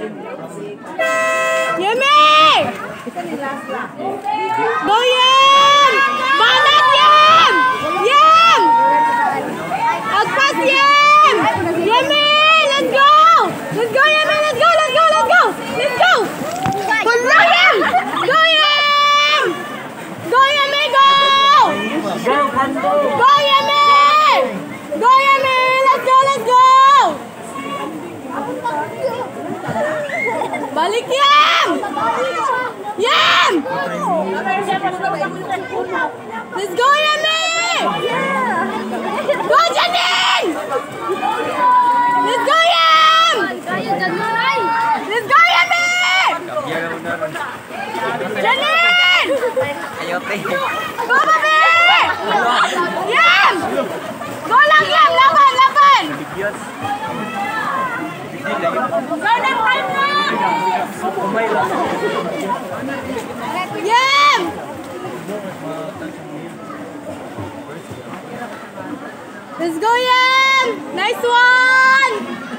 Yemi! Go Yem! Banat Yem! Yem! Agpas Yem! Yemi! Let's go! Let's go Yemi! Let's go! Let's go! Let's go! Let's go! Hala Yem! Go Yem! Go Yemi! Go! Go Yemi! Go Yemi! Let's go! Let's go! Balik Yem! Yem! Let's go Yemi! Go Janine! Let's go Yem! Let's go Yemi! Janine! Go Babi! Yem! Go lang Yem! Laban! Laban! Go na time na! Yem! Let's go Yem! Nice one!